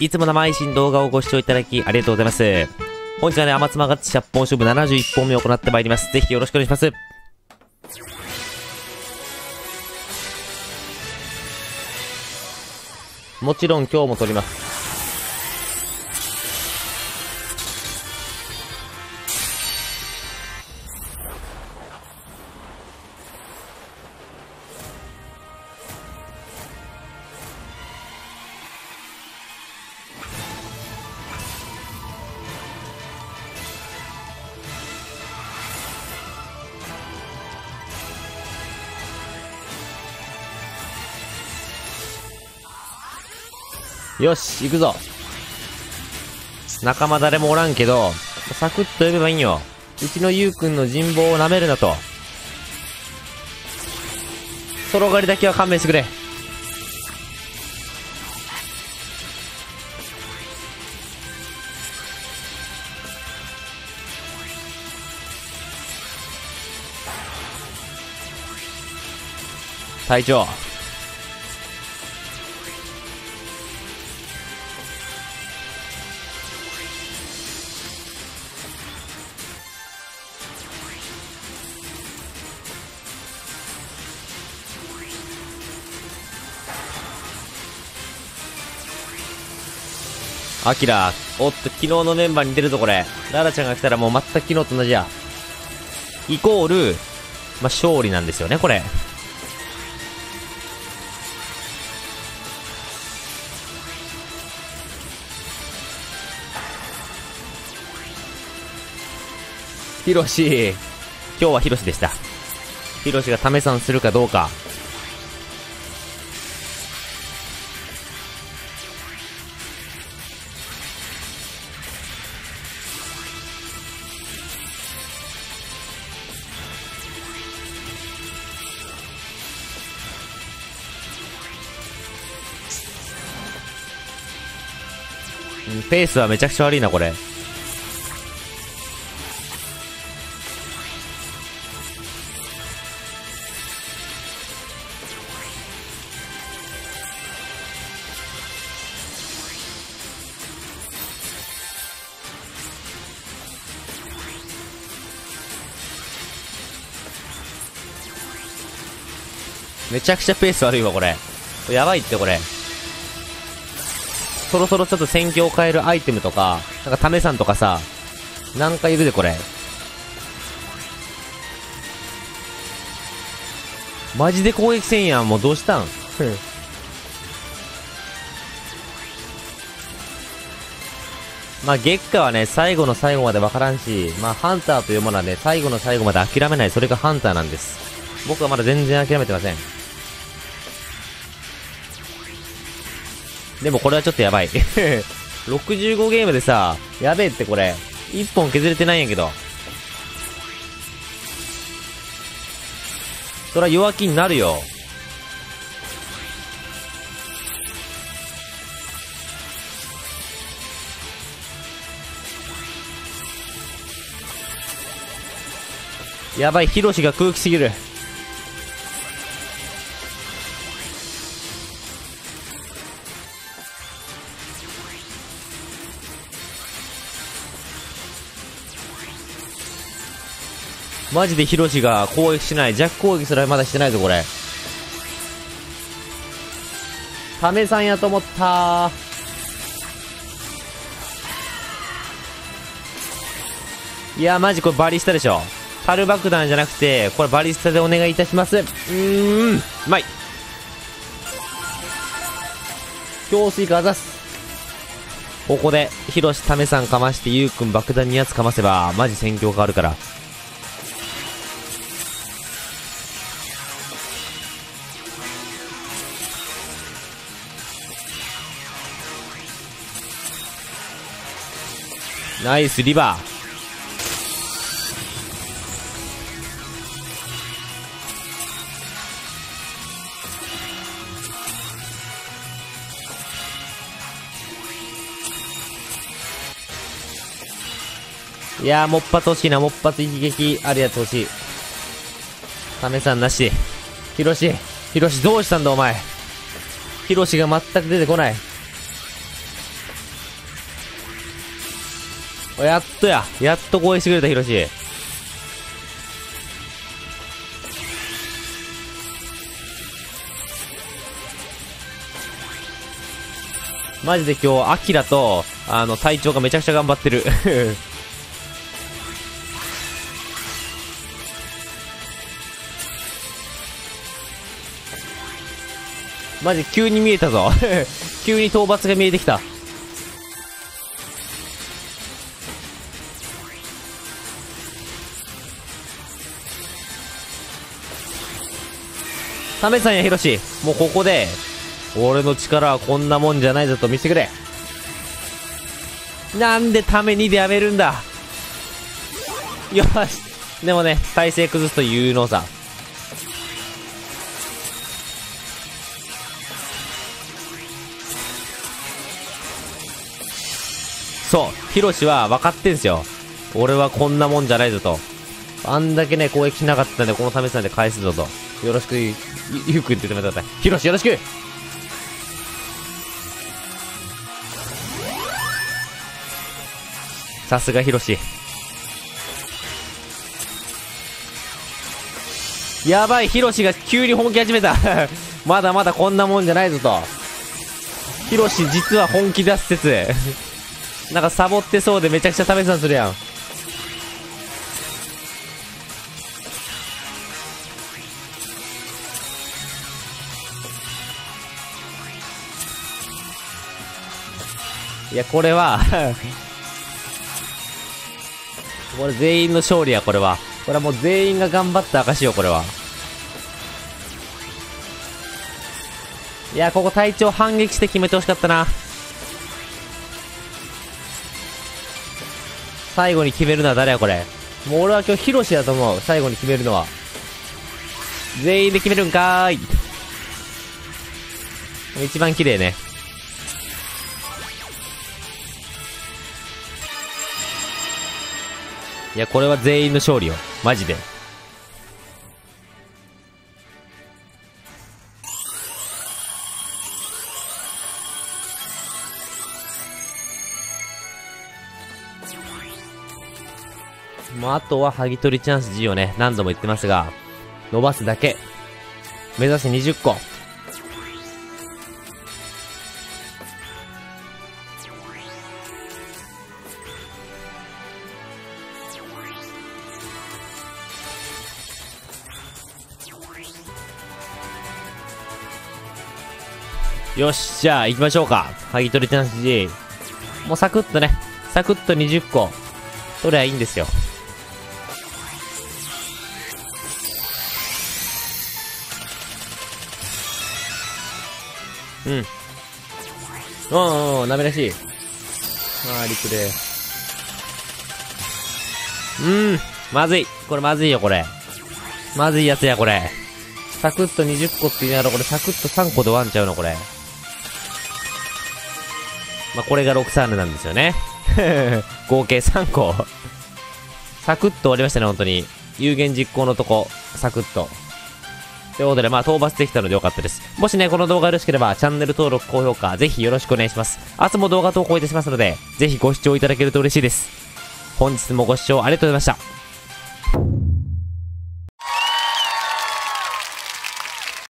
いつも生配信動画をご視聴いただきありがとうございます。本日はね、天妻ガチ100本勝負71本目を行ってまいります。ぜひよろしくお願いします。もちろん今日も撮ります。よし、行くぞ。仲間誰もおらんけど、サクッと呼べばいいんよ。うちのゆうくんの人望を舐めるなと。ソロ狩りだけは勘弁してくれ。隊長。アキラ、おっと、昨日のメンバーに出るぞ、これ。ララちゃんが来たらもう全く昨日と同じや。イコール、まあ、勝利なんですよね、これ。ヒロシ、今日はヒロシでした。ヒロシが試さんするかどうか。ペースはめちゃくちゃ悪いな、これ。めちゃくちゃペース悪いわ、これ。やばいって、これ。そろそろちょっと戦況を変えるアイテムとか、なんかタメさんとかさ、なんかいるでこれ。マジで攻撃せんやん、もうどうしたんまあ月下はね、最後の最後までわからんし、まあハンターというものはね、最後の最後まで諦めない、それがハンターなんです。僕はまだ全然諦めてません。でもこれはちょっとやばい。65ゲームでさ、やべえってこれ。1本削れてないんやけど。そりゃ弱気になるよ。やばい、ヒロシが空気すぎる。マジでヒロシが攻撃しない。弱攻撃すらまだしてないぞ、これ。タメさんやと思ったいや、マジこれバリスタでしょ。樽爆弾じゃなくて、これバリスタでお願いいたします。うーん、うまい。強水かざす。ここで、ヒロシ、タメさんかまして、ゆうくん爆弾にやつかませば、マジ戦況変わるから。ナイスリバーいやー、もっぱつ欲しいな、もっぱつ一撃あるやつ欲しい。サメさんなし。ヒロシ、ヒロシどうしたんだお前。ヒロシが全く出てこない。やっとや。やっと攻撃してくれた、ヒロシ。マジで今日、アキラと、あの、隊長がめちゃくちゃ頑張ってる。マジ急に見えたぞ。急に討伐が見えてきた。タメさんやヒロシ、もうここで、俺の力はこんなもんじゃないぞと見せてくれ。なんでためにでやめるんだよし。でもね、体勢崩すと有能さ。そう、ヒロシは分かってんすよ。俺はこんなもんじゃないぞと。あんだけね、攻撃しなかったんで、この試しなんで返すぞと。よろしく、ゆ、ゆうくんって言ってください。ヒロシよろしくさすがヒロシ。やばい、ヒロシが急に本気始めた。まだまだこんなもんじゃないぞと。ヒロシ実は本気出す説。なんかサボってそうでめちゃくちゃ試算するやん。いや、これはこれ全員の勝利や、これは。これはもう全員が頑張った証よ、これは。いや、ここ隊長反撃して決めてほしかったな。最後に決めるのは誰や、これ。もう俺は今日ヒロシだと思う。最後に決めるのは。全員で決めるんかーい。一番綺麗ね。いや、これは全員の勝利よ。マジで。もうあとは、剥ぎ取りチャンス G をね、何度も言ってますが、伸ばすだけ。目指せ20個。よし、じゃあ行きましょうか。剥ぎ取りチャンス G。もうサクッとね、サクッと20個、取りゃいいんですよ。うん。おうん、なめらしい。あー、リプレイ。うん、まずい。これまずいよ、これ。まずいやつや、これ。サクッと20個って言いながら、これサクッと3個でワンちゃうの、これ。まあ、これが6サーヌなんですよね。合計3個。サクッと終わりましたね、本当に。有言実行のとこ、サクッと。ということで、まあ、討伐できたのでよかったです。もしね、この動画よろしければ、チャンネル登録、高評価、ぜひよろしくお願いします。明日も動画投稿いたしますので、ぜひご視聴いただけると嬉しいです。本日もご視聴ありがとうございました。